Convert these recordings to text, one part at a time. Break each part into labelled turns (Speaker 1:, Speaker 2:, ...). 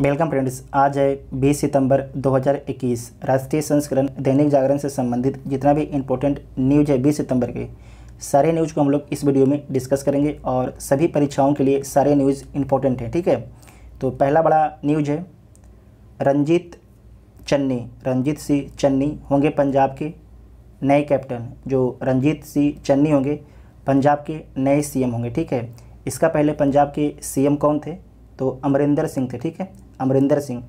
Speaker 1: Welcome friends, आज है 20 सितंबर 2021 राष्ट्रीय संस्करण दैनिक जागरण से संबंधित जितना भी इम्पोर्टेंट न्यूज़ है 20 सितंबर के, सारे न्यूज़ को हम लोग इस वीडियो में डिस्कस करेंगे और सभी परीक्षाओं के लिए सारे न्यूज़ इम्पोर्टेंट हैं, ठीक है? तो पहला बड़ा न्यूज़ है, रंजीत चन्नी, रंजीत सिंह चन्नी होंगे पंजाब के नए कैप्टन जो रंजीत सिंह चन्नी होंगे, पंजाब के नए सीएम होंगे, ठीक है? इसका पहले पंजाब के सीएम कौन थे? तो अमरिंदर सिंह थे, ठीक है? अमरिंदर सिंह।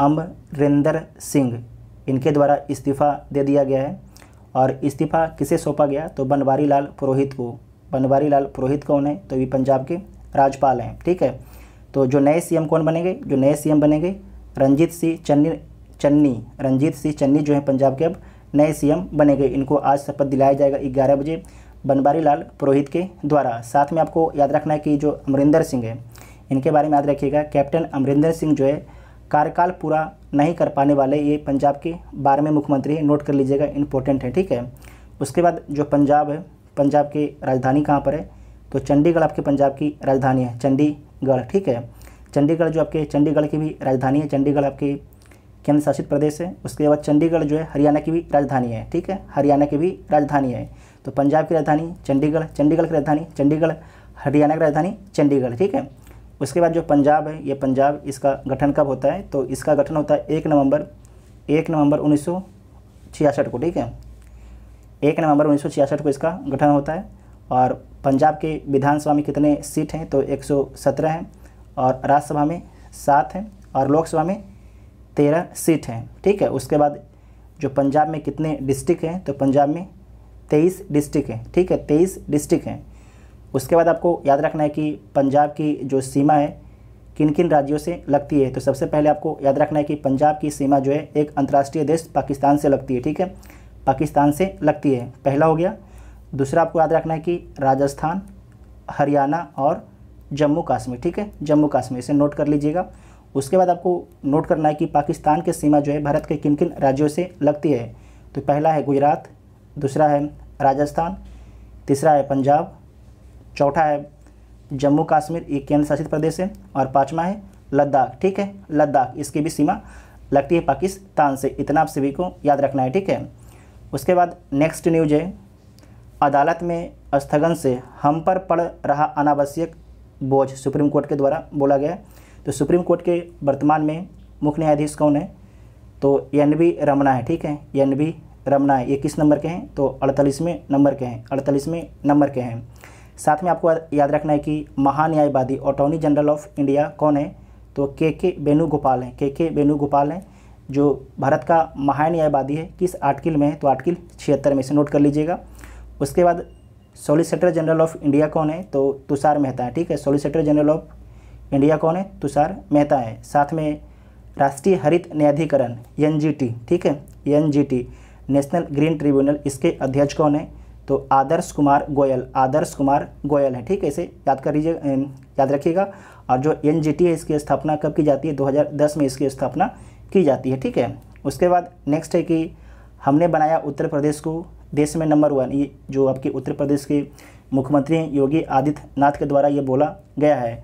Speaker 1: अमरिंदर सिंह, इनके द्वारा इस्तीफ़ा दे दिया गया है। और इस्तीफ़ा किसे सौंपा गया? तो बनवारी लाल पुरोहित को। बनवारी लाल पुरोहित कौन है? तो ये पंजाब के राज्यपाल हैं, ठीक है? तो जो नए सीएम कौन बनेंगे? जो नए सीएम बनेंगे, रंजीत सिंह चन्नी चन्नी, रंजीत सिंह चन्नी जो है पंजाब के अब नए सीएम बनेंगे। इनको आज शपथ दिलाया जाएगा ग्यारह बजे बनवारी लाल पुरोहित के द्वारा। साथ में आपको याद रखना है कि जो अमरिंदर सिंह है इनके बारे में याद रखिएगा। कैप्टन अमरिंदर सिंह जो है, कार्यकाल पूरा नहीं कर पाने वाले ये पंजाब के बारहवें मुख्यमंत्री नोट कर लीजिएगा इंपॉर्टेंट है, ठीक है? उसके बाद जो पंजाब है, पंजाब की राजधानी कहाँ पर है? तो चंडीगढ़ आपके पंजाब की राजधानी है, चंडीगढ़, ठीक है? चंडीगढ़ जो आपके, चंडीगढ़ की भी राजधानी है, चंडीगढ़ आपकी केंद्र शासित प्रदेश है। उसके बाद चंडीगढ़ जो है, हरियाणा की भी राजधानी है, ठीक है? हरियाणा की भी राजधानी है। तो पंजाब की राजधानी चंडीगढ़ चंडीगढ़ की राजधानी, चंडीगढ़, हरियाणा की राजधानी चंडीगढ़, ठीक है? उसके बाद जो पंजाब है, ये पंजाब इसका गठन कब होता है? तो इसका गठन होता है एक नवंबर एक नवंबर उन्नीस सौ छियासठ को, ठीक है? एक नवंबर उन्नीस सौ छियासठ को इसका गठन होता है और पंजाब के विधानसभा में कितने सीट हैं? तो 117 हैं और राज्यसभा में सात हैं और लोकसभा में तेरह सीट हैं, ठीक है? उसके बाद जो पंजाब में कितने डिस्ट्रिक्ट हैं? तो पंजाब में तेईस डिस्ट्रिक्ट हैं, ठीक है? तेईस डिस्ट्रिक्ट हैं। उसके बाद आपको याद रखना है कि पंजाब की जो सीमा है, किन किन राज्यों से लगती है? तो सबसे पहले आपको याद रखना है कि पंजाब की सीमा जो है, एक अंतर्राष्ट्रीय देश पाकिस्तान से लगती है, ठीक है? पाकिस्तान से लगती है। पहला हो गया। दूसरा आपको याद रखना है कि राजस्थान, हरियाणा और जम्मू कश्मीर, ठीक है? जम्मू कश्मीर इसे नोट कर लीजिएगा। उसके बाद आपको नोट करना है कि पाकिस्तान की सीमा जो है, भारत के किन किन राज्यों से लगती है? तो पहला है गुजरात, दूसरा है राजस्थान, तीसरा है पंजाब चौथा है, जम्मू कश्मीर ये केंद्र शासित प्रदेश है और पाँचवा है लद्दाख, ठीक है? लद्दाख, इसकी भी सीमा लगती है पाकिस्तान से, इतना आप सभी को याद रखना है, ठीक है? उसके बाद नेक्स्ट न्यूज़ है, अदालत में स्थगन से हम पर पड़ रहा अनावश्यक बोझ, सुप्रीम कोर्ट के द्वारा बोला गया तो सुप्रीम कोर्ट के वर्तमान में मुख्य न्यायाधीश कौन है? तो एन बी रमना है, ठीक है? एन बी रमना है, ये किस नंबर के हैं? तो अड़तालीसवें नंबर के हैं अड़तालीसवें नंबर के हैं। साथ में आपको याद रखना है कि महान्यायवादी अटॉर्नी जनरल ऑफ़ इंडिया कौन है? तो के के वेणुगोपाल हैं। के के वेणुगोपाल हैं, जो भारत का महान्यायवादी है। किस आर्टिकल में है? तो आर्टिकल छिहत्तर में से नोट कर लीजिएगा। उसके बाद सॉलिसिटर जनरल ऑफ़ इंडिया कौन है? तो तुषार मेहता है। ठीक है सॉलिसिटर जनरल ऑफ़ इंडिया कौन है? तुषार मेहता है। साथ में राष्ट्रीय हरित न्यायाधिकरण एनजीटी ठीक है? एनजीटी नेशनल ग्रीन ट्रिब्यूनल इसके अध्यक्ष कौन है? तो आदर्श कुमार गोयल, आदर्श कुमार गोयल है, ठीक है? इसे याद कर लीजिए याद रखिएगा। और जो एनजीटी है, इसकी स्थापना कब की जाती है? 2010 में इसकी स्थापना की जाती है, ठीक है? उसके बाद नेक्स्ट है कि हमने बनाया उत्तर प्रदेश को, देश में नंबर वन ये जो आपके उत्तर प्रदेश के मुख्यमंत्री योगी आदित्यनाथ के द्वारा ये बोला गया है।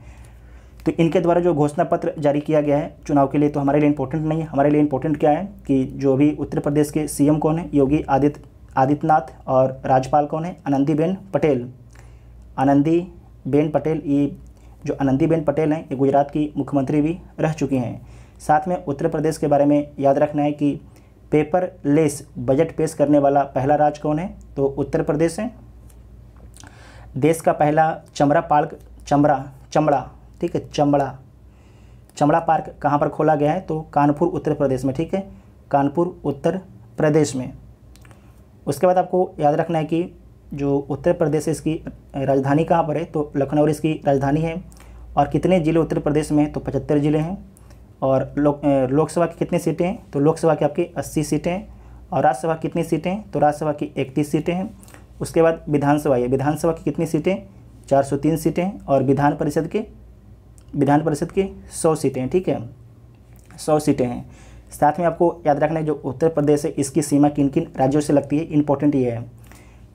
Speaker 1: तो इनके द्वारा जो घोषणा पत्र जारी किया गया है चुनाव के लिए तो हमारे लिए इंपॉर्टेंट नहीं है। हमारे लिए इंपॉर्टेंट क्या है कि जो भी उत्तर प्रदेश के सीएम कौन है? योगी आदित्य आदित्यनाथ और राज्यपाल कौन है आनंदीबेन पटेल आनंदीबेन पटेल ये जो आनंदीबेन पटेल हैं, ये गुजरात की मुख्यमंत्री भी रह चुकी हैं। साथ में उत्तर प्रदेश के बारे में याद रखना है कि पेपर लेस बजट पेश करने वाला पहला राज्य कौन है? तो उत्तर प्रदेश है। देश का पहला चमड़ा पार्क चमड़ा चमड़ा ठीक है चमड़ा चमड़ा पार्क कहाँ पर खोला गया है? तो कानपुर, उत्तर प्रदेश में, ठीक है? कानपुर, उत्तर प्रदेश में। उसके बाद आपको याद रखना है कि जो उत्तर प्रदेश है इसकी राजधानी कहाँ पर है तो लखनऊ इसकी राजधानी है। और कितने ज़िले उत्तर प्रदेश में हैं तो पचहत्तर ज़िले हैं। और लोक लोकसभा की कितनी सीटें हैं तो लोकसभा की आपकी अस्सी सीटें और राज्यसभा कितनी सीटें तो राज्यसभा की इकतीस सीटें हैं। उसके बाद विधानसभा है विधानसभा की कितनी सीटें चार सौ तीन सीटें और विधान परिषद के, विधान परिषद की सौ सीटें हैं, ठीक है? सौ सीटें हैं। साथ में आपको याद रखना है जो उत्तर प्रदेश है, इसकी सीमा किन किन राज्यों से लगती है? इंपॉर्टेंट ये है।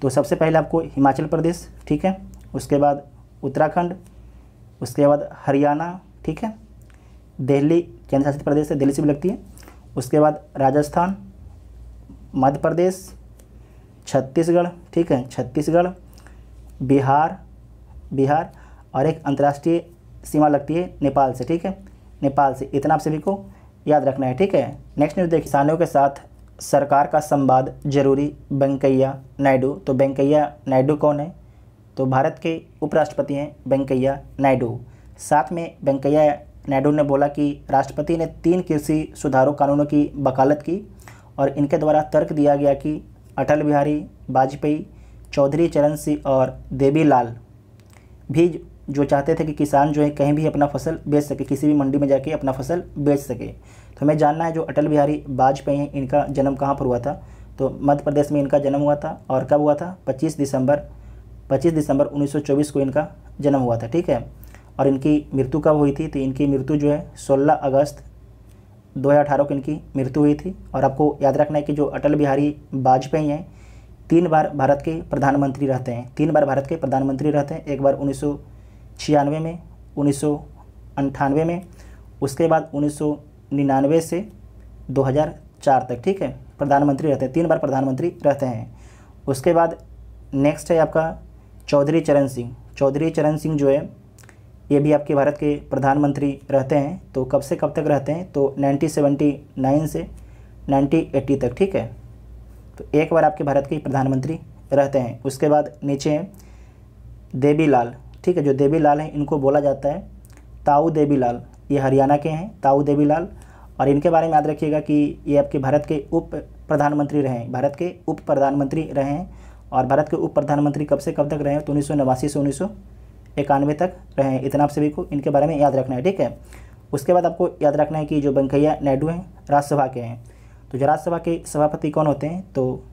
Speaker 1: तो सबसे पहले आपको हिमाचल प्रदेश, ठीक है? उसके बाद उत्तराखंड, उसके बाद हरियाणा, ठीक है? दिल्ली केंद्र शासित प्रदेश है दिल्ली से भी लगती है। उसके बाद राजस्थान, मध्य प्रदेश, छत्तीसगढ़, ठीक है? छत्तीसगढ़, बिहार बिहार, और एक अंतर्राष्ट्रीय सीमा लगती है नेपाल से, ठीक है? नेपाल से। इतना आप सभी को याद रखना है, ठीक है? नेक्स्ट न्यूज़ देखिए, किसानों के साथ सरकार का संवाद ज़रूरी, वेंकैया नायडू। तो वेंकैया नायडू कौन है? तो भारत के उपराष्ट्रपति हैं वेंकैया नायडू। साथ में वेंकैया नायडू ने बोला कि राष्ट्रपति ने तीन कृषि सुधारों कानूनों की वकालत की और इनके द्वारा तर्क दिया गया कि अटल बिहारी वाजपेयी, चौधरी चरण सिंह और देवी लाल भी जो चाहते थे कि किसान जो है कहीं भी अपना फ़सल बेच सके, किसी भी मंडी में जाके अपना फ़सल बेच सके। तो हमें जानना है जो अटल बिहारी वाजपेयी हैं, इनका जन्म कहाँ पर हुआ था? तो मध्य प्रदेश में इनका जन्म हुआ था और कब हुआ था? 25 दिसंबर 25 दिसंबर 1924 को इनका जन्म हुआ था, ठीक है? और इनकी मृत्यु कब हुई थी? तो इनकी मृत्यु जो है 16 अगस्त 2018 को इनकी मृत्यु हुई थी। और आपको याद रखना है कि जो अटल बिहारी वाजपेयी हैं, तीन बार भारत के प्रधानमंत्री रहते हैं। तीन बार भारत के प्रधानमंत्री रहते हैं, एक बार उन्नीस सौ छियानवे में, उन्नीस में, उसके बाद उन्नीस से 2004 तक, ठीक है? प्रधानमंत्री रहते हैं, तीन बार प्रधानमंत्री रहते हैं। उसके बाद नेक्स्ट है आपका चौधरी चरण सिंह। चौधरी चरण सिंह जो है, ये भी आपके भारत के प्रधानमंत्री रहते हैं तो कब से कब तक रहते हैं? तो 1979 से 1980 तक, ठीक है? तो एक बार आपके भारत के प्रधानमंत्री रहते हैं। उसके बाद नीचे हैं देवी लाल ठीक है, जो देवी लाल हैं, इनको बोला जाता है ताऊ देवी लाल। ये हरियाणा के हैं, ताऊ देवी लाल। और इनके बारे में याद रखिएगा कि ये आपके भारत के उप प्रधानमंत्री रहे हैं। भारत के उप प्रधानमंत्री रहे हैं और भारत के उप प्रधानमंत्री कब से कब तक रहे हैं? तो उन्नीस सौ नवासी से उन्नीस इक्यानवे तक रहे हैं। इतना आप सभी को इनके बारे में याद रखना है, ठीक है? उसके बाद आपको याद रखना है कि जो वेंकैया नायडू हैं, राज्यसभा के हैं। तो जो राज्यसभा के सभापति कौन होते हैं? तो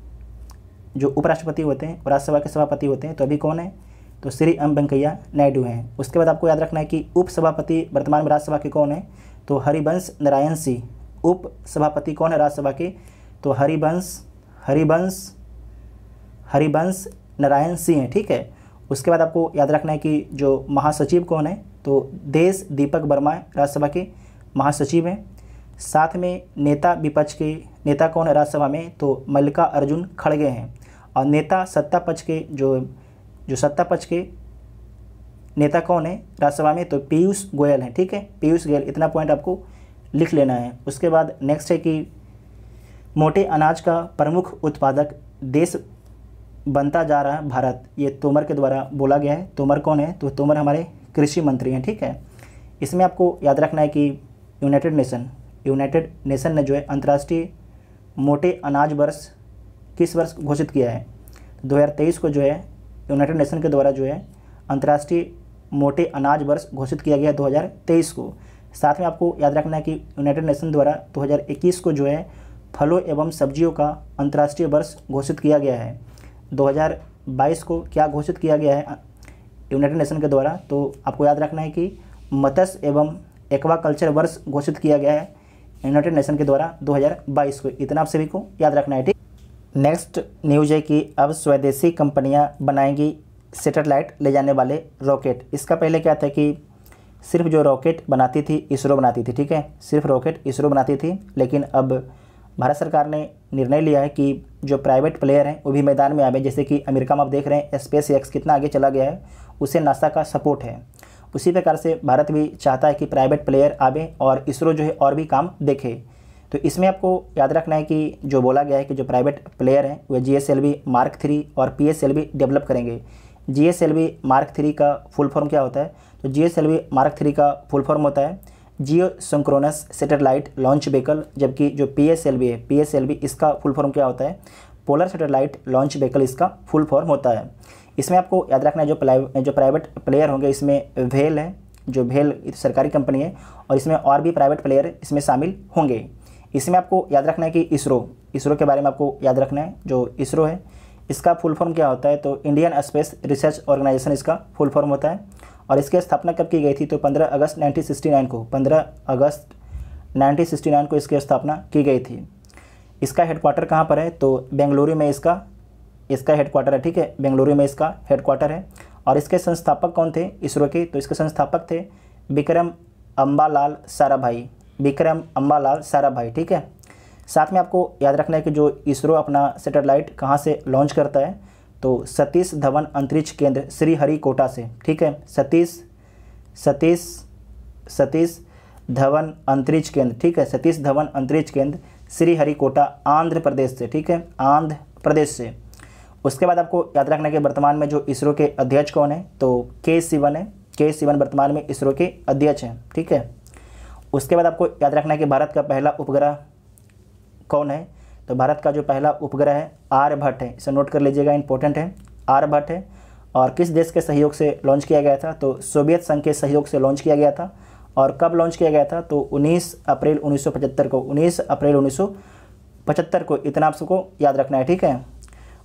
Speaker 1: जो उपराष्ट्रपति होते हैं राज्यसभा के सभापति होते हैं। तो अभी कौन है? तो श्री एम वेंकैया नायडू हैं। उसके बाद आपको याद रखना है कि उप सभापति वर्तमान में राज्यसभा के कौन है? तो हरिवंश नारायण सिंह। उप सभापति कौन है राज्यसभा के? तो हरिवंश हरिवंश हरिवंश नारायण सिंह हैं, ठीक है? उसके बाद आपको याद रखना है कि जो महासचिव कौन है? तो देश दीपक वर्मा राज्यसभा के महासचिव हैं। साथ में नेता विपक्ष के, नेता कौन है राज्यसभा में? तो मल्लिका अर्जुन खड़गे हैं। और नेता सत्ता पक्ष के जो जो सत्ता पक्ष के नेता कौन है? राज्यसभा में तो पीयूष गोयल हैं, ठीक है? पीयूष गोयल, इतना पॉइंट आपको लिख लेना है। उसके बाद नेक्स्ट है कि मोटे अनाज का प्रमुख उत्पादक देश बनता जा रहा है भारत। ये तोमर के द्वारा बोला गया है। तोमर कौन है? तो तोमर हमारे कृषि मंत्री हैं, ठीक है? इसमें आपको याद रखना है कि यूनाइटेड नेशन यूनाइटेड नेशन ने जो है अंतर्राष्ट्रीय मोटे अनाज वर्ष किस वर्ष घोषित किया है? 2023 को जो है यूनाइटेड नेशन के द्वारा जो है अंतर्राष्ट्रीय मोटे अनाज वर्ष घोषित किया गया 2023 को। साथ में आपको याद रखना है कि यूनाइटेड नेशन द्वारा 2021 को जो है फलों एवं सब्जियों का अंतर्राष्ट्रीय वर्ष घोषित किया गया है। 2022 को क्या घोषित किया गया है यूनाइटेड नेशन के द्वारा? तो आपको याद रखना है कि मत्स्य एवं एक्वाकल्चर वर्ष घोषित किया गया है यूनाइटेड नेशन के द्वारा 2022 को। इतना आप सभी को याद रखना है, ठीक? नेक्स्ट न्यूज़ है कि अब स्वदेशी कंपनियाँ बनाएँगी सेटेलाइट ले जाने वाले रॉकेट। इसका पहले क्या था कि सिर्फ़ जो रॉकेट बनाती थी, इसरो बनाती थी, ठीक है? सिर्फ़ रॉकेट इसरो बनाती थी, लेकिन अब भारत सरकार ने निर्णय लिया है कि जो प्राइवेट प्लेयर हैं, वो भी मैदान में आवे जैसे कि अमेरिका में आप देख रहे हैं स्पेस एक्स कितना आगे चला गया है, उसे नासा का सपोर्ट है। उसी प्रकार से भारत भी चाहता है कि प्राइवेट प्लेयर आवे और इसरो जो है और भी काम देखे। तो इसमें आपको याद रखना है कि जो बोला गया है कि जो प्राइवेट प्लेयर हैं वह G S L V mark three और P S L V develop करेंगे। G S L V mark three का फुल फॉर्म क्या होता है? तो G S L V mark three का फुल फॉर्म होता है। Geo synchronous satellite launch vehicle जबकि जो पी एस एल वी है पी एस एल वी इसका फुल फॉर्म क्या होता है? पोलर सेटेलाइट लॉन्च व्हीकल इसका फुल फॉर्म होता है। इसमें आपको याद रखना है, जो जो प्राइवेट प्लेयर होंगे, इसमें वेल है, जो भेल सरकारी कंपनी है, और इसमें और भी प्राइवेट प्लेयर इसमें शामिल होंगे। इसमें आपको याद रखना है कि इसरो इसरो के बारे में आपको याद रखना है, जो इसरो है, इसका फुल फॉर्म क्या होता है तो इंडियन स्पेस रिसर्च ऑर्गेनाइजेशन इसका फुल फॉर्म होता है, और इसकी स्थापना कब की गई थी तो 15 अगस्त 1969 को 15 अगस्त 1969 को इसकी स्थापना की गई थी। इसका हेडक्वार्टर कहाँ पर है तो बेंगलुरु में इसका इसका हेडक्वार्टर है, ठीक है, बेंगलुरु में इसका हेडक्वार्टर है, और इसके संस्थापक कौन थे, इसरो के तो इसके संस्थापक थे विक्रम अम्बालाल साराभाई। विक्रम अम्बालाल साराभाई, ठीक है? साथ में आपको याद रखना है कि जो इसरो अपना सैटेलाइट कहाँ से लॉन्च करता है तो सतीश धवन अंतरिक्ष केंद्र श्रीहरिकोटा से, ठीक है? सतीश सतीश सतीश धवन अंतरिक्ष केंद्र, ठीक है? सतीश धवन अंतरिक्ष केंद्र श्रीहरिकोटा, आंध्र प्रदेश से, ठीक है? आंध्र प्रदेश से। उसके बाद आपको याद रखना है कि वर्तमान में जो इसरो के अध्यक्ष कौन है तो के सिवन है। के सिवन वर्तमान में इसरो के अध्यक्ष हैं, ठीक है? उसके बाद आपको याद रखना है कि भारत का पहला उपग्रह कौन है? तो भारत का जो पहला उपग्रह है, आर्यभट्ट है। इसे नोट कर लीजिएगा इंपॉर्टेंट है। आर्यभट्ट है। और किस देश के सहयोग से लॉन्च किया गया था? तो सोवियत संघ के सहयोग से लॉन्च किया गया था। और कब लॉन्च किया गया था? तो 19 अप्रैल 1975 को। 19 अप्रैल 1975 को। इतना आप सबको याद रखना है, ठीक है?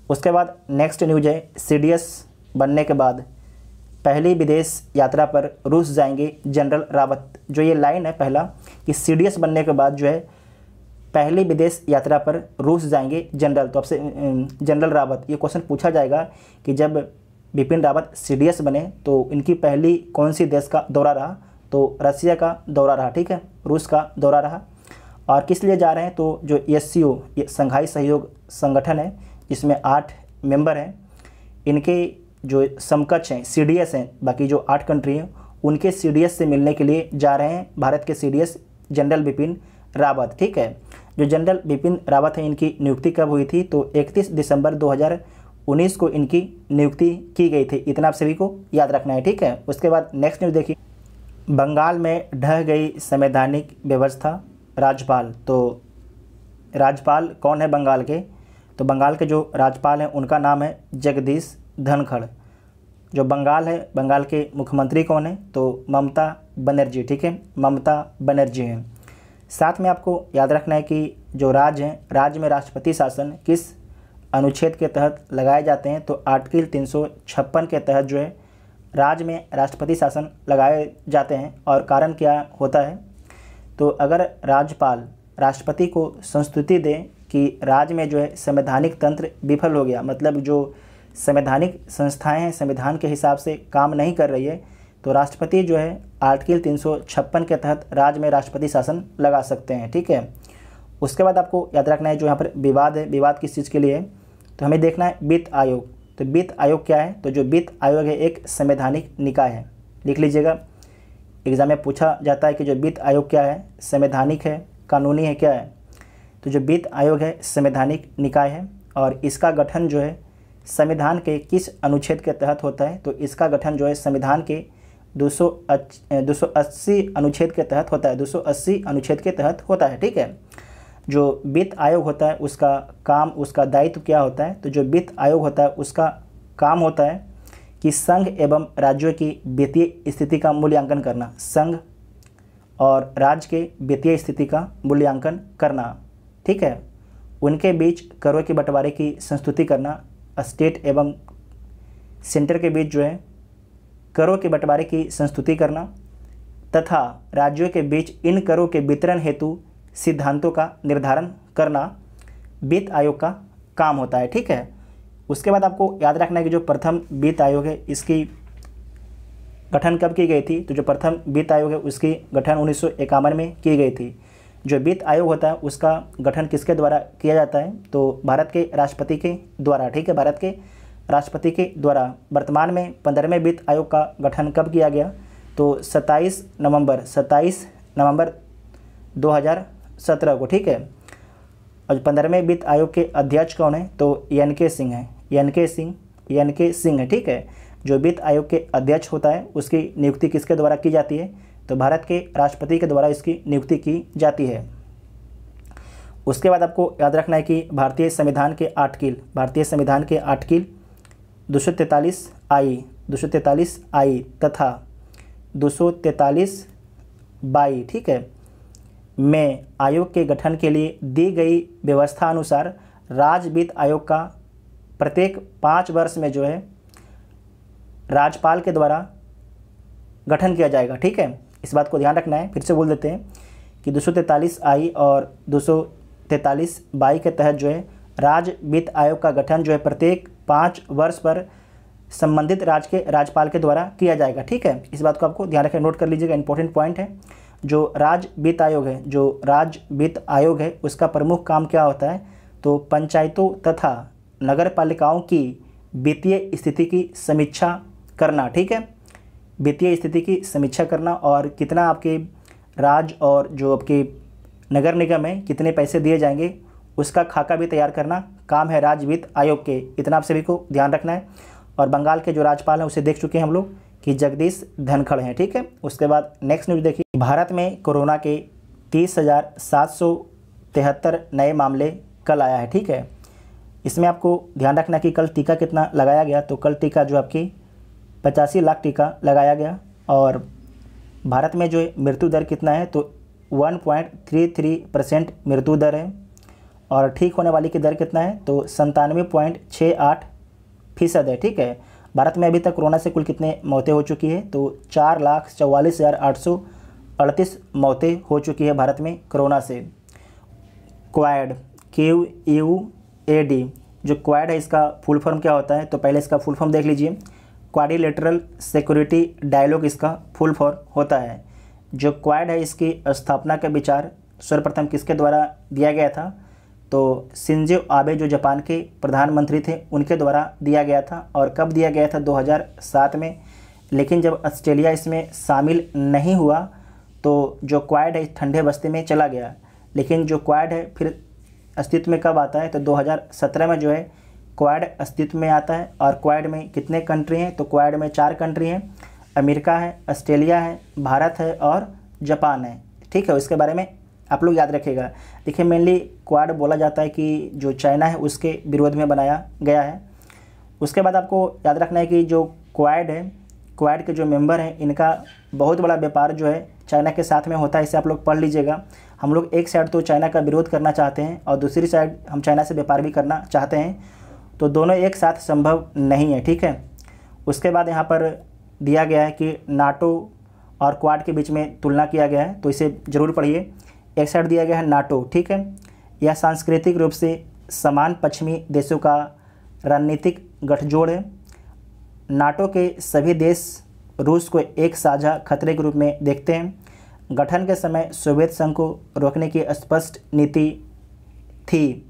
Speaker 1: उसके बाद नेक्स्ट न्यूज़ है सीडीएस बनने के बाद। पहली विदेश यात्रा पर रूस जाएँगे जनरल रावत। जो ये लाइन है पहला, कि सीडीएस बनने के बाद जो है, पहली विदेश यात्रा पर रूस जाएँगे जनरल। तो आपसे जनरल रावत, ये क्वेश्चन पूछा जाएगा कि जब बिपिन रावत सीडीएस बने तो इनकी पहली कौन सी देश का दौरा रहा? तो रसिया का दौरा रहा, ठीक है? रूस का दौरा रहा। और किस लिए जा रहे हैं? तो जो एससीओ, ये संघाई सहयोग संगठन है, जिसमें आठ मेंबर हैं, इनके जो समकक्ष हैं सीडीएस हैं, बाकी जो आठ कंट्री हैं, उनके सीडीएस से मिलने के लिए जा रहे हैं भारत के सीडीएस जनरल बिपिन रावत ठीक है? जो जनरल बिपिन रावत हैं, इनकी नियुक्ति कब हुई थी? तो 31 दिसंबर 2019 को इनकी नियुक्ति की गई थी। इतना आप सभी को याद रखना है, ठीक है? उसके बाद नेक्स्ट न्यूज़ देखिए। बंगाल में ढह गई संवैधानिक व्यवस्था, राज्यपाल। तो राज्यपाल कौन है बंगाल के? तो बंगाल के जो राज्यपाल हैं, उनका नाम है जगदीश धनखड़। जो बंगाल है, बंगाल के मुख्यमंत्री कौन है? तो ममता बनर्जी, ठीक है? ममता बनर्जी हैं। साथ में आपको याद रखना है कि जो राज्य हैं, राज्य में राष्ट्रपति शासन किस अनुच्छेद के तहत लगाए जाते हैं तो आर्टिकल तीन सौ छप्पन के तहत जो है, राज्य में राष्ट्रपति शासन लगाए जाते हैं। और कारण क्या होता है? तो अगर राज्यपाल राष्ट्रपति को संस्तुति दें कि राज्य में जो है, संवैधानिक तंत्र विफल हो गया मतलब जो संवैधानिक संस्थाएँ हैं, संविधान के हिसाब से काम नहीं कर रही है तो राष्ट्रपति जो है, आर्टिकल तीन सौ छप्पन के तहत राज्य में राष्ट्रपति शासन लगा सकते हैं, ठीक है? उसके बाद आपको याद रखना है जो यहाँ पर विवाद है, विवाद किस चीज़ के लिए है? तो हमें देखना है वित्त आयोग। तो वित्त आयोग क्या है? तो जो वित्त आयोग है, एक संवैधानिक निकाय है। लिख लीजिएगा। एग्ज़ाम में पूछा जाता है कि जो वित्त आयोग क्या है? संवैधानिक है, कानूनी है, क्या है? तो जो वित्त आयोग है, संवैधानिक निकाय है और इसका गठन जो है संविधान के किस अनुच्छेद के तहत होता है तो इसका गठन जो है संविधान के दो सौ अस्सी अनुच्छेद के तहत होता है, दो अस्सी अनुच्छेद के तहत होता है, ठीक है? जो वित्त आयोग होता है, उसका काम, उसका दायित्व क्या होता है? तो जो वित्त आयोग होता है, उसका काम होता है कि संघ एवं राज्यों की वित्तीय स्थिति का मूल्यांकन करना, संघ और राज्य के वित्तीय स्थिति का मूल्यांकन करना, ठीक है? उनके बीच करों के बंटवारे की संस्तुति करना स्टेट एवं सेंटर के बीच जो है, करों के बंटवारे की संस्तुति करना तथा राज्यों के बीच इन करों के वितरण हेतु सिद्धांतों का निर्धारण करना वित्त आयोग का काम होता है, ठीक है? उसके बाद आपको याद रखना है कि जो प्रथम वित्त आयोग है, इसकी गठन कब की गई थी? तो जो प्रथम वित्त आयोग है, उसकी गठन उन्नीस सौ इक्यावन में की गई थी। जो वित्त आयोग होता है, उसका गठन किसके द्वारा किया जाता है? तो भारत के राष्ट्रपति के द्वारा, ठीक है? भारत के राष्ट्रपति के द्वारा। वर्तमान में पंद्रहवें वित्त आयोग का गठन कब किया गया? तो 27 नवंबर 27 नवंबर 2000 सत्रह को, ठीक है? और पंद्रहवें वित्त आयोग के अध्यक्ष कौन है? तो एन के सिंह है। एन के सिंह, एन के सिंह है, ठीक है? जो वित्त आयोग के अध्यक्ष होता है, उसकी नियुक्ति किसके द्वारा की जाती है? तो भारत के राष्ट्रपति के द्वारा इसकी नियुक्ति की जाती है। उसके बाद आपको याद रखना है कि भारतीय संविधान के आठ किल, भारतीय संविधान के आठ किल, दो सौ तैंतालीस आई, दो सौ तैंतालीस आई तथा दो सौ तैंतालीस बाई, ठीक है, में आयोग के गठन के लिए दी गई व्यवस्था अनुसार राज्य वित्त आयोग का प्रत्येक पाँच वर्ष में जो है, राज्यपाल के द्वारा गठन किया जाएगा, ठीक है। इस बात को ध्यान रखना है, फिर से बोल देते हैं कि दो आई और दो बाई के तहत जो है राज्य वित्त आयोग का गठन जो है प्रत्येक पाँच वर्ष पर संबंधित राज्य के, राज्यपाल के द्वारा किया जाएगा। ठीक है? इस बात को आपको ध्यान रखें नोट कर लीजिएगा। इंपॉर्टेंट पॉइंट है। जो राज्य वित्त आयोग है, जो राज्य वित्त आयोग है, उसका प्रमुख काम क्या होता है? तो पंचायतों तथा नगर पालिकाओं की वित्तीय स्थिति की समीक्षा करना। ठीक है? वित्तीय स्थिति की समीक्षा करना और कितना आपके राज्य और जो आपके नगर निगम है, कितने पैसे दिए जाएँगे, उसका खाका भी तैयार करना, काम है राज्य वित्त आयोग के। इतना आप सभी को ध्यान रखना है। और बंगाल के जो राज्यपाल हैं, उसे देख चुके हैं हम लोग कि जगदीश धनखड़ हैं, ठीक है? उसके बाद नेक्स्ट न्यूज़ देखिए। भारत में कोरोना के तीस हज़ार सात सौ तिहत्तर नए मामले कल आया है, ठीक है? इसमें आपको ध्यान रखना कि कल टीका कितना लगाया गया तो कल टीका जो आपकी पचासी लाख टीका लगाया गया और भारत में जो मृत्यु दर कितना है तो 1.33 परसेंट मृत्यु दर है और ठीक होने वाली की दर कितना है तो संतानवे पॉइंट छः आठ फ़ीसद है, ठीक है। भारत में अभी तक कोरोना से कुल कितने मौतें हो चुकी है तो चार लाख चौवालीस हज़ार आठ सौ अड़तीस मौतें हो चुकी है भारत में कोरोना से। Quad, Q, U, A, D, जो क्वाड है, इसका फुल फॉर्म क्या होता है तो पहले इसका फुल फॉर्म देख लीजिए। क्वाडिलेटरल सिक्योरिटी डायलॉग इसका फुल फॉर्म होता है। जो क्वाड है, इसकी स्थापना का विचार सर्वप्रथम किसके द्वारा दिया गया था? तो सिंजे आबे, जो जापान के प्रधानमंत्री थे, उनके द्वारा दिया गया था और कब दिया गया था? 2007 में। लेकिन जब ऑस्ट्रेलिया इसमें शामिल नहीं हुआ तो जो क्वाड है, ठंडे बस्ते में चला गया। लेकिन जो क्वाड है, फिर अस्तित्व में कब आता है? तो 2017 में जो है क्वाड अस्तित्व में आता है और क्वाड में कितने कंट्री हैं? तो क्वाड में चार कंट्री हैं। अमेरिका है, ऑस्ट्रेलिया है, भारत है और जापान है। ठीक है इसके बारे में आप लोग याद रखेगा देखिए मेनली क्वाड बोला जाता है कि जो चाइना है, उसके विरोध में बनाया गया है। उसके बाद आपको याद रखना है कि जो क्वाड है, क्वाड के जो मेंबर हैं, इनका बहुत बड़ा व्यापार जो है चाइना के साथ में होता है, इसे आप लोग पढ़ लीजिएगा। हम लोग एक साइड तो चाइना का विरोध करना चाहते हैं और दूसरी साइड हम चाइना से व्यापार भी करना चाहते हैं। तो दोनों एक साथ संभव नहीं है, ठीक है? उसके बाद यहाँ पर दिया गया है कि नाटो और क्वाड के बीच में तुलना किया गया है तो इसे ज़रूर पढ़िए। एक साइड दिया गया है नाटो ठीक है? यह सांस्कृतिक रूप से समान पश्चिमी देशों का रणनीतिक गठजोड़ है। नाटो के सभी देश रूस को एक साझा खतरे के रूप में देखते हैं। गठन के समय सोवियत संघ को रोकने की स्पष्ट नीति थी।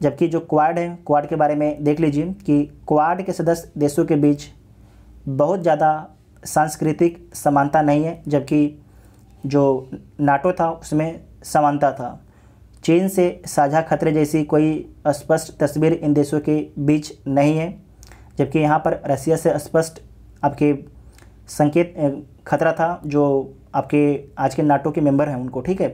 Speaker 1: जबकि जो क्वाड है क्वाड के बारे में देख लीजिए कि क्वाड के सदस्य देशों के बीच बहुत ज़्यादा सांस्कृतिक समानता नहीं है, जबकि जो नाटो था, उसमें समानता था। चीन से साझा खतरे जैसी कोई स्पष्ट तस्वीर इन देशों के बीच नहीं है, जबकि यहाँ पर रसिया से स्पष्ट आपके संकेत खतरा था जो आपके आज के नाटो के मेंबर हैं उनको, ठीक है?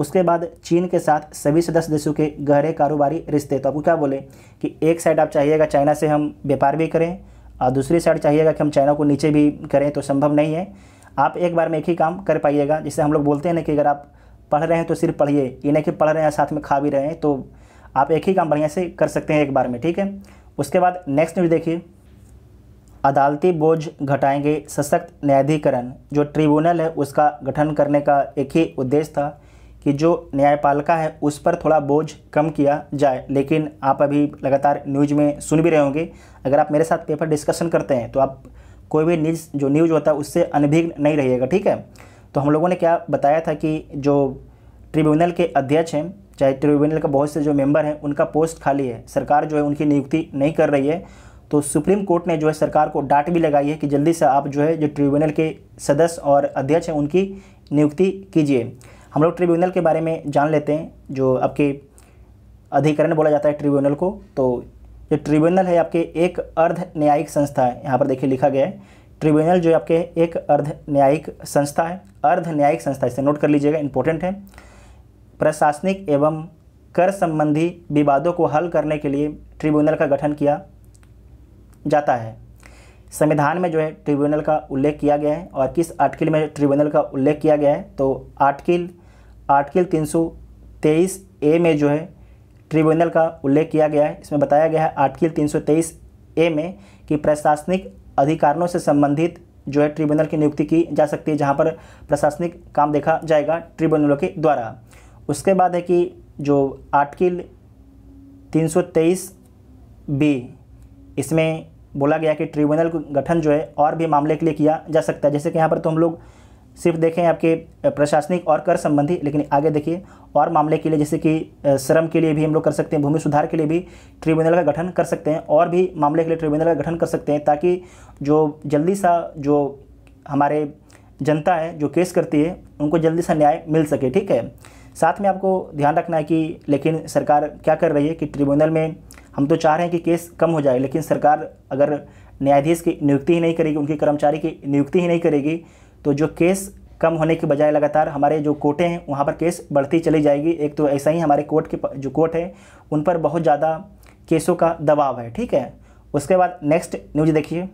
Speaker 1: उसके बाद चीन के साथ सभी सदस्य देशों के गहरे कारोबारी रिश्ते। तो आपको क्या बोले कि एक साइड आप चाहिएगा चाइना से हम व्यापार भी करें, और दूसरी साइड चाहिएगा कि हम चाइना को नीचे भी करें तो संभव नहीं है। आप एक बार में एक ही काम कर पाइएगा जिससे हम लोग बोलते हैं ना कि अगर आप पढ़ रहे हैं तो सिर्फ़ पढ़िए, ये नहीं कि पढ़ रहे हैं, साथ में खा भी रहे हैं तो आप एक ही काम बढ़िया से कर सकते हैं एक बार में, ठीक है? उसके बाद नेक्स्ट न्यूज़ देखिए। अदालती बोझ घटाएँगे सशक्त न्यायाधिकरण। जो ट्रिब्यूनल है, उसका गठन करने का एक ही उद्देश्य था कि जो न्यायपालिका है, उस पर थोड़ा बोझ कम किया जाए। लेकिन आप अभी लगातार न्यूज़ में सुन भी रहे होंगे, अगर आप मेरे साथ पेपर डिस्कशन करते हैं तो आप कोई भी न्यूज़, जो न्यूज़ होता है, उससे अनभिज्ञ नहीं रहिएगा, ठीक है? तो हम लोगों ने क्या बताया था कि जो ट्रिब्यूनल के अध्यक्ष हैं, चाहे ट्रिब्यूनल के बहुत से जो मेंबर हैं, उनका पोस्ट खाली है। सरकार जो है, उनकी नियुक्ति नहीं कर रही है। तो सुप्रीम कोर्ट ने जो है, सरकार को डांट भी लगाई है कि जल्दी से आप जो है, जो ट्रिब्यूनल के सदस्य और अध्यक्ष हैं, उनकी नियुक्ति कीजिए। हम लोग ट्रिब्यूनल के बारे में जान लेते हैं, जो आपके अधिकरण बोला जाता है ट्रिब्यूनल को। तो जो ट्रिब्यूनल है आपके एक अर्ध न्यायिक संस्था है। यहाँ पर देखिए लिखा गया है ट्रिब्यूनल जो आपके एक अर्ध न्यायिक संस्था है। अर्ध न्यायिक संस्था, इसे नोट कर लीजिएगा इंपॉर्टेंट है। प्रशासनिक एवं कर संबंधी विवादों को हल करने के लिए ट्रिब्यूनल का गठन किया जाता है। संविधान में जो है ट्रिब्यूनल का उल्लेख किया गया है, और किस आर्टिकल में ट्रिब्यूनल का उल्लेख किया गया है तो आर्टिकल आर्टिकल तीन सौ तेईस ए में जो है, ट्रिब्यूनल का उल्लेख किया गया है। इसमें बताया गया है आर्टिकल तीन सौ तेईस ए में कि प्रशासनिक अधिकारों से संबंधित जो है, ट्रिब्यूनल की नियुक्ति की जा सकती है, जहाँ पर प्रशासनिक काम देखा जाएगा ट्रिब्यूनलों के द्वारा। उसके बाद है कि जो आर्टिकल तीन सौ तेईस बी, इसमें बोला गया कि ट्रिब्यूनल गठन जो है, और भी मामले के लिए किया जा सकता है। जैसे कि यहाँ पर तो हम लोग सिर्फ़ देखें आपके प्रशासनिक और कर संबंधी, लेकिन आगे देखिए, और मामले के लिए, जैसे कि श्रम के लिए भी हम लोग कर सकते हैं, भूमि सुधार के लिए भी ट्रिब्यूनल का गठन कर सकते हैं, और भी मामले के लिए ट्रिब्यूनल का गठन कर सकते हैं, ताकि जो जल्दी सा जो हमारे जनता है, जो केस करती है, उनको जल्दी सा न्याय मिल सके, ठीक है? साथ में आपको ध्यान रखना है कि, लेकिन सरकार क्या कर रही है कि ट्रिब्यूनल में हम तो चाह रहे हैं कि केस कम हो जाए, लेकिन सरकार अगर न्यायाधीश की नियुक्ति ही नहीं करेगी, उनके कर्मचारी की नियुक्ति ही नहीं करेगी तो जो केस कम होने के बजाय लगातार हमारे जो कोर्टें हैं, वहाँ पर केस बढ़ती चली जाएगी। एक तो ऐसा ही हमारे कोर्ट के जो कोर्ट है, उन पर बहुत ज़्यादा केसों का दबाव है, ठीक है? उसके बाद नेक्स्ट न्यूज़ देखिए।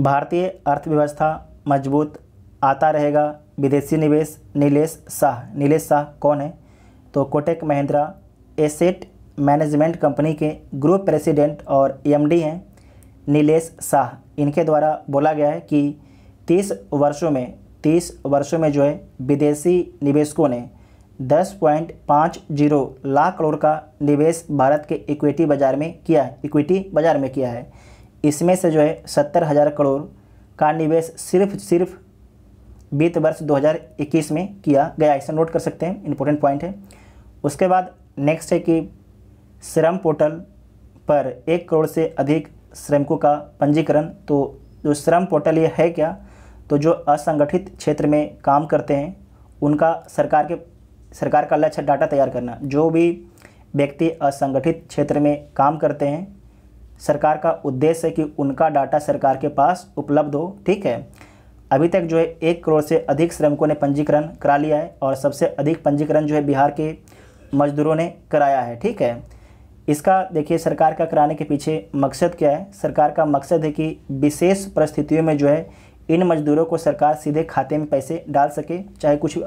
Speaker 1: भारतीय अर्थव्यवस्था मज़बूत आता रहेगा। विदेशी निवेश, नीलेश शाह। नीलेश शाह कौन है? तो Kotak Mahindra asset management company के ग्रुप प्रेसिडेंट और एमडी हैं, नीलेश शाह। इनके द्वारा बोला गया है कि तीस वर्षों में, तीस वर्षों में जो है, विदेशी निवेशकों ने दस पॉइंट पाँच ज़ीरो लाख करोड़ का निवेश भारत के इक्विटी बाज़ार में किया है, इक्विटी बाज़ार में किया है। इसमें से जो है, सत्तर हज़ार करोड़ का निवेश सिर्फ़ सिर्फ़ वित्त वर्ष 2021 में किया गया इसे नोट कर सकते हैं इंपॉर्टेंट पॉइंट है। उसके बाद नेक्स्ट है कि श्रम पोर्टल पर एक करोड़ से अधिक श्रमिकों का पंजीकरण। तो जो श्रम पोर्टल ये है क्या? तो जो असंगठित क्षेत्र में काम करते हैं, उनका सरकार के, सरकार का लक्ष्य डाटा तैयार करना। जो भी व्यक्ति असंगठित क्षेत्र में काम करते हैं, सरकार का उद्देश्य है कि उनका डाटा सरकार के पास उपलब्ध हो, ठीक है? अभी तक जो है, एक करोड़ से अधिक श्रमिकों ने पंजीकरण करा लिया है और सबसे अधिक पंजीकरण जो है, बिहार के मजदूरों ने कराया है, ठीक है? इसका देखिए, सरकार का कराने के पीछे मकसद क्या है? सरकार का मकसद है कि विशेष परिस्थितियों में जो है इन मजदूरों को सरकार सीधे खाते में पैसे डाल सके, चाहे कुछ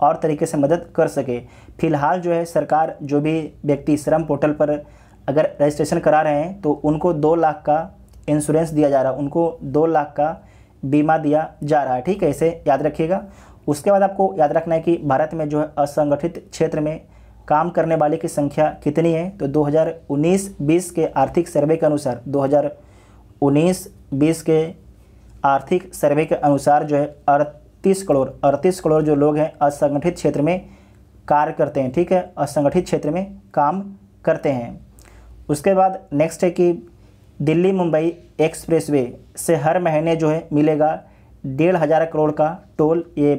Speaker 1: और तरीके से मदद कर सके। फ़िलहाल जो है, सरकार जो भी व्यक्ति श्रम पोर्टल पर अगर रजिस्ट्रेशन करा रहे हैं तो उनको दो लाख का इंश्योरेंस दिया जा रहा है उनको दो लाख का बीमा दिया जा रहा है। ठीक है, इसे याद रखिएगा। उसके बाद आपको याद रखना है कि भारत में जो है, असंगठित क्षेत्र में काम करने वाले की संख्या कितनी है तो 2019-20 के आर्थिक सर्वे के अनुसार 2019-20 के आर्थिक सर्वे के अनुसार जो है, अड़तीस करोड़ अड़तीस करोड़ जो लोग हैं, असंगठित क्षेत्र में कार्य करते हैं, ठीक है? असंगठित क्षेत्र में काम करते हैं। उसके बाद नेक्स्ट है कि दिल्ली मुंबई एक्सप्रेसवे से हर महीने जो है मिलेगा डेढ़ हज़ार करोड़ का टोल। ये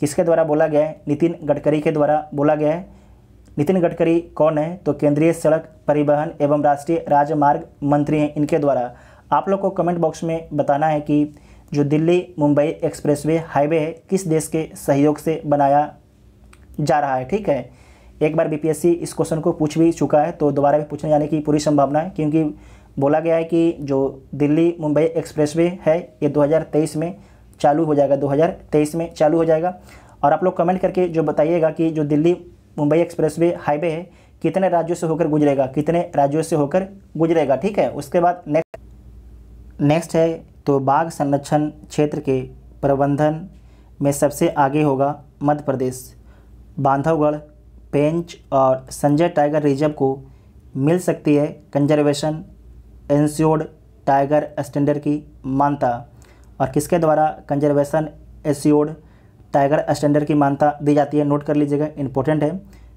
Speaker 1: किसके द्वारा बोला गया है? नितिन गडकरी के द्वारा बोला गया है। नितिन गडकरी कौन है? तो केंद्रीय सड़क परिवहन एवं राष्ट्रीय राजमार्ग मंत्री हैं इनके द्वारा। आप लोग को कमेंट बॉक्स में बताना है कि जो दिल्ली मुंबई एक्सप्रेसवे हाईवे है, किस देश के सहयोग से बनाया जा रहा है, ठीक है? एक बार बीपीएससी इस क्वेश्चन को पूछ भी चुका है तो दोबारा भी पूछने जाने की पूरी संभावना है, क्योंकि बोला गया है कि जो दिल्ली मुंबई एक्सप्रेसवे है, ये 2023 में चालू हो जाएगा 2023 में चालू हो जाएगा। और आप लोग कमेंट करके जो बताइएगा कि जो दिल्ली मुंबई एक्सप्रेसवे हाईवे है, कितने राज्यों से होकर गुजरेगा, कितने राज्यों से होकर गुजरेगा, ठीक है? उसके बाद नेक्स्ट नेक्स्ट है तो बाघ संरक्षण क्षेत्र के प्रबंधन में सबसे आगे होगा मध्य प्रदेश। बांधवगढ़, पेंच और संजय टाइगर रिज़र्व को मिल सकती है कंजर्वेशन इंश्योर्ड टाइगर स्टैंडर्ड की मान्यता। और किसके द्वारा कंजर्वेशन एश्योर्ड टाइगर स्टैंडर्ड की मान्यता दी जाती है, नोट कर लीजिएगा इंपॉर्टेंट है।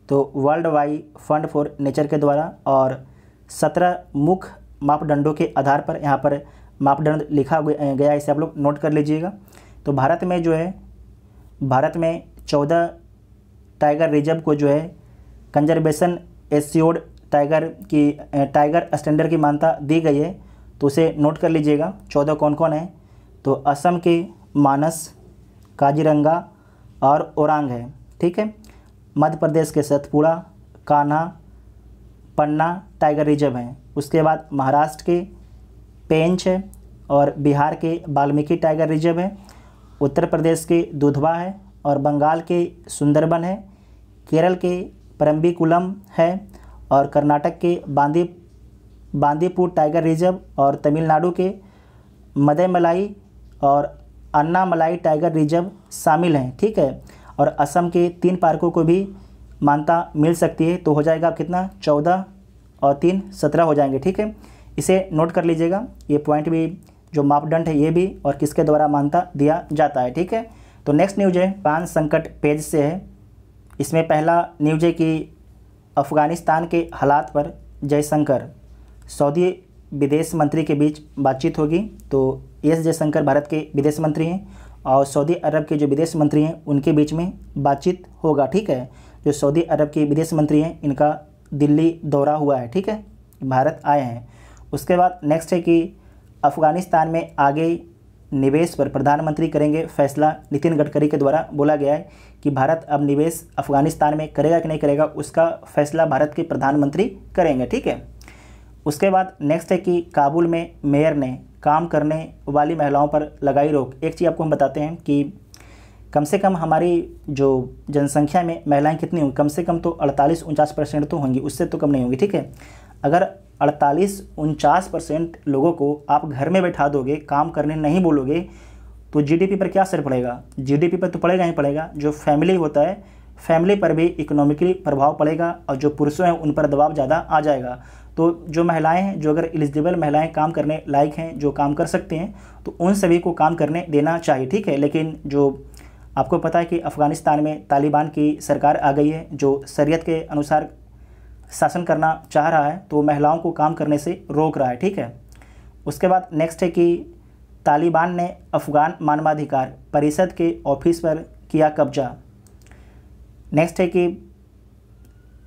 Speaker 1: तो world wide fund for nature के द्वारा और सत्रह मुख्य मापदंडों के आधार पर यहाँ पर मापदंड लिखा गया इसे आप लोग नोट कर लीजिएगा। तो भारत में जो है, भारत में चौदह टाइगर रिज़र्व को जो है कंजर्वेशन एस्योर्ड टाइगर की टाइगर स्टैंडर्ड की मान्यता दी गई है। तो उसे नोट कर लीजिएगा, चौदह कौन कौन है? तो असम के मानस, काजीरंगा और ओरांग है, ठीक है? मध्य प्रदेश के सतपुड़ा, कान्हा, पन्ना टाइगर रिज़र्व हैं। उसके बाद महाराष्ट्र के पेंच है और बिहार के वाल्मीकि टाइगर रिज़र्व है, उत्तर प्रदेश के दुधवा है और बंगाल के सुंदरबन है, केरल के परम्बिकुलम है और कर्नाटक के बांदी, बांदीपुर टाइगर रिज़र्व और तमिलनाडु के मदयमलाई और अन्नामलाई टाइगर रिज़र्व शामिल हैं, ठीक है? और असम के तीन पार्कों को भी मान्यता मिल सकती है तो हो जाएगा कितना? चौदह और तीन सत्रह हो जाएँगे, ठीक है? इसे नोट कर लीजिएगा। ये पॉइंट भी, जो मापदंड है ये भी और किसके द्वारा मान्यता दिया जाता है, ठीक है? तो नेक्स्ट न्यूज़ है, पान संकट पेज से है। इसमें पहला न्यूज़ है कि अफ़गानिस्तान के हालात पर जयशंकर, सऊदी विदेश मंत्री के बीच बातचीत होगी। तो एस जयशंकर भारत के विदेश मंत्री हैं और सऊदी अरब के जो विदेश मंत्री हैं, उनके बीच में बातचीत होगा, ठीक है? जो सऊदी अरब के विदेश मंत्री हैं, इनका दिल्ली दौरा हुआ है, ठीक है? भारत आए हैं। उसके बाद नेक्स्ट है कि अफ़गानिस्तान में आगे निवेश पर प्रधानमंत्री करेंगे फैसला। नितिन गडकरी के द्वारा बोला गया है कि भारत अब निवेश अफ़गानिस्तान में करेगा कि नहीं करेगा, उसका फैसला भारत के प्रधानमंत्री करेंगे, ठीक है? उसके बाद नेक्स्ट है कि काबुल में मेयर ने काम करने वाली महिलाओं पर लगाई रोक। एक चीज़ आपको हम बताते हैं कि कम से कम हमारी जो जनसंख्या में महिलाएँ कितनी होंगी, कम से कम तो अड़तालीस, उनचास परसेंट तो होंगी, उससे तो कम नहीं होंगी, ठीक है? अगर अड़तालीस, उनचास परसेंट लोगों को आप घर में बैठा दोगे, काम करने नहीं बोलोगे तो जीडीपी पर क्या असर पड़ेगा? जीडीपी पर तो पड़ेगा ही पड़ेगा। जो फैमिली होता है फैमिली पर भी इकोनॉमिकली प्रभाव पड़ेगा और जो पुरुषों हैं, उन पर दबाव ज़्यादा आ जाएगा। तो जो महिलाएँ हैं, जो अगर एलिजिबल महिलाएँ काम करने लायक हैं, जो काम कर सकते हैं तो उन सभी को काम करने देना चाहिए, ठीक है? लेकिन जो आपको पता है कि अफ़गानिस्तान में तालिबान की सरकार आ गई है, जो शरीयत के अनुसार शासन करना चाह रहा है तो महिलाओं को काम करने से रोक रहा है, ठीक है? उसके बाद नेक्स्ट है कि तालिबान ने अफ़गान मानवाधिकार परिषद के ऑफ़िस पर किया कब्जा। नेक्स्ट है कि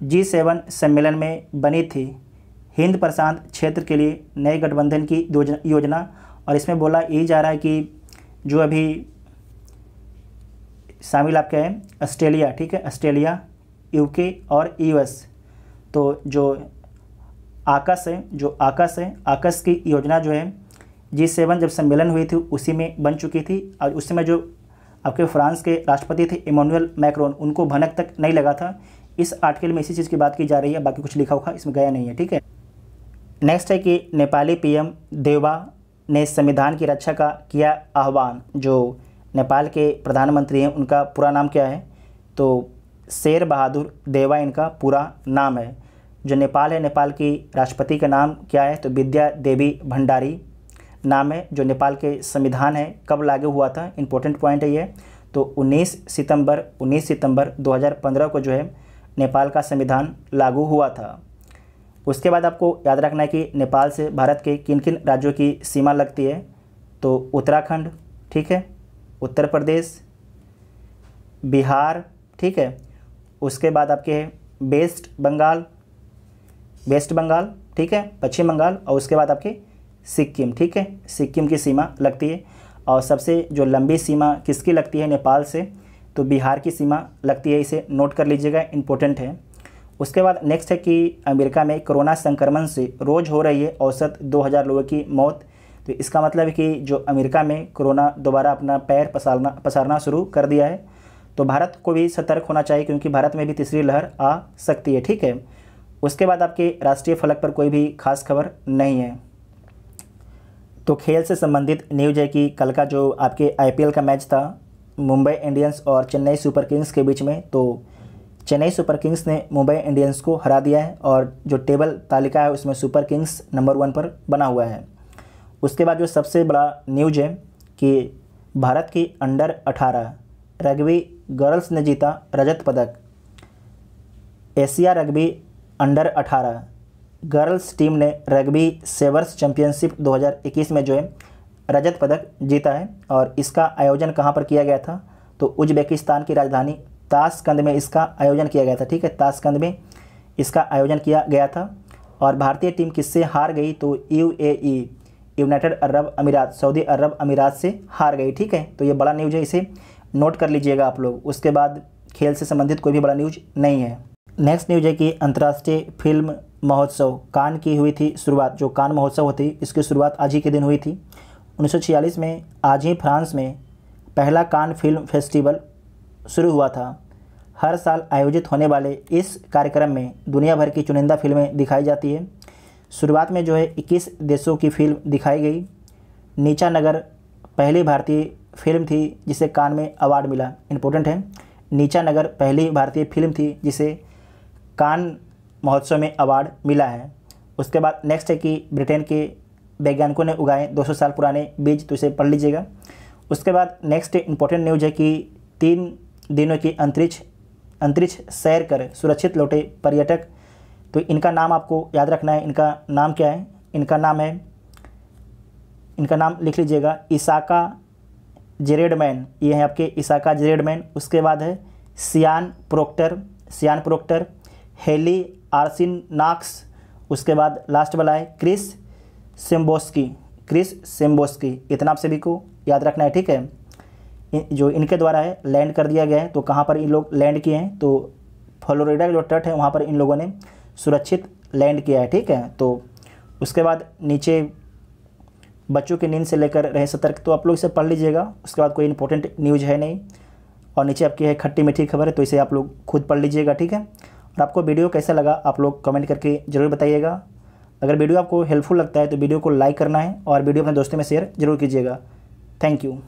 Speaker 1: जी सेवन सम्मेलन में बनी थी। हिंद प्रशांत क्षेत्र के लिए नए गठबंधन की योजना, और इसमें बोला यही जा रहा है कि जो अभी शामिल आपके हैं, ऑस्ट्रेलिया, ठीक है? ऑस्ट्रेलिया यूके और यूएस तो जो आकाश है, जो आकाश है आकस की योजना जो है, जी सेवन जब सम्मेलन हुई थी, उसी में बन चुकी थी। और उस समय जो आपके फ्रांस के राष्ट्रपति थे, इमानुअल मैक्रोन, उनको भनक तक नहीं लगा था। इस आर्टिकल में इसी चीज़ की बात की जा रही है, बाकी कुछ लिखा हुआ इसमें गया नहीं है, ठीक है? नेक्स्ट है कि नेपाली पीएम देवा ने संविधान की रक्षा का किया आह्वान। जो नेपाल के प्रधानमंत्री हैं, उनका पूरा नाम क्या है? तो शेर बहादुर देवा इनका पूरा नाम है। जो नेपाल है, नेपाल की राष्ट्रपति का नाम क्या है? तो विद्या देवी भंडारी नाम है, जो नेपाल के संविधान है, कब लागू हुआ था? इम्पोर्टेंट पॉइंट है ये। तो 19 सितंबर 19 सितंबर 2015 को जो है, नेपाल का संविधान लागू हुआ था। उसके बाद आपको याद रखना है कि नेपाल से भारत के किन किन राज्यों की सीमा लगती है? तो उत्तराखंड, ठीक है? उत्तर प्रदेश, बिहार, ठीक है? उसके बाद आपके है, वेस्ट बंगाल वेस्ट बंगाल, ठीक है? पश्चिम बंगाल और उसके बाद आपके सिक्किम, ठीक है? सिक्किम की सीमा लगती है। और सबसे जो लंबी सीमा किसकी लगती है? नेपाल से। तो बिहार की सीमा लगती है, इसे नोट कर लीजिएगा इम्पोर्टेंट है। उसके बाद नेक्स्ट है कि अमेरिका में कोरोना संक्रमण से रोज़ हो रही है औसत 2000 लोगों की मौत। तो इसका मतलब है कि जो अमेरिका में कोरोना दोबारा अपना पैर पसारना पसारना शुरू कर दिया है। तो भारत को भी सतर्क होना चाहिए, क्योंकि भारत में भी तीसरी लहर आ सकती है, ठीक है? उसके बाद आपके राष्ट्रीय फलक पर कोई भी खास खबर नहीं है। तो खेल से संबंधित न्यूज़ है कि कल का जो आपके आईपीएल का मैच था, मुंबई इंडियंस और चेन्नई सुपर किंग्स के बीच में तो चेन्नई सुपर किंग्स ने मुंबई इंडियंस को हरा दिया है और जो टेबल तालिका है उसमें सुपर किंग्स नंबर वन पर बना हुआ है। उसके बाद जो सबसे बड़ा न्यूज़ है कि भारत की अंडर 18 रग्बी गर्ल्स ने जीता रजत पदक। Asia rugby under 18 girls team ने रग्बी सेवर्स चैंपियनशिप 2021 में जो है, रजत पदक जीता है और इसका आयोजन कहाँ पर किया गया था? तो उज्बेकिस्तान की राजधानी ताशकंद में इसका आयोजन किया गया था, ठीक है? ताशकंद में इसका आयोजन किया गया था और भारतीय टीम किससे हार गई? तो यूएई यूनाइटेड अरब अमीरात, सऊदी अरब अमीरात से हार गई, ठीक है? तो ये बड़ा न्यूज़ है, इसे नोट कर लीजिएगा आप लोग। उसके बाद खेल से संबंधित कोई भी बड़ा न्यूज़ नहीं है। नेक्स्ट न्यूज़ है कि अंतर्राष्ट्रीय फ़िल्म महोत्सव कान की हुई थी शुरुआत, जो कान महोत्सव होती, इसकी शुरुआत आज ही के दिन हुई थी। 1946 में, आज ही फ्रांस में पहला कान फ़िल्म फेस्टिवल शुरू हुआ था। हर साल आयोजित होने वाले इस कार्यक्रम में दुनिया भर की चुनिंदा फ़िल्में दिखाई जाती है। शुरुआत में जो है 21 देशों की फ़िल्म दिखाई गई। नीचा नगर पहली भारतीय फ़िल्म थी, जिसे कान में अवार्ड मिला। इम्पोर्टेंट है, नीचा नगर पहली भारतीय फ़िल्म थी, जिसे कान महोत्सव में अवार्ड मिला है। उसके बाद नेक्स्ट है कि ब्रिटेन के वैज्ञानिकों ने उगाए 200 साल पुराने बीज तो इसे पढ़ लीजिएगा। उसके बाद नेक्स्ट इंपॉर्टेंट न्यूज़ है कि तीन दिनों की अंतरिक्ष अंतरिक्ष सैर कर सुरक्षित लौटे पर्यटक। तो इनका नाम आपको याद रखना है। इनका नाम क्या है? इनका नाम है, इनका नाम लिख लीजिएगा, इसाका जेरेडमैन। ये हैं आपके इसाका जेरेडमैन। उसके बाद है सियान प्रोक्टर सियान प्रोक्टर। हेली, आर्सिन, नाक्स, उसके बाद लास्ट वाला है, क्रिस सिम्बोस्की। क्रिस सिम्बोस्की, इतना आप सभी को याद रखना है, ठीक है? जो इनके द्वारा है लैंड कर दिया गया है तो कहाँ पर इन लोग लैंड किए हैं? तो फ्लोरिडा जो तट है, वहाँ पर इन लोगों ने सुरक्षित लैंड किया है, ठीक है? तो उसके बाद नीचे बच्चों की नींद से लेकर रहे सतर्क तो आप लोग इसे पढ़ लीजिएगा, उसके बाद कोई इंपॉर्टेंट न्यूज़ है नहीं, और नीचे आपकी है खट्टी मीठी खबर है तो इसे आप लोग खुद पढ़ लीजिएगा, ठीक है? और आपको वीडियो कैसा लगा आप लोग कमेंट करके ज़रूर बताइएगा। अगर वीडियो आपको हेल्पफुल लगता है तो वीडियो को लाइक करना है और वीडियो अपने दोस्तों में शेयर ज़रूर कीजिएगा। Thank you.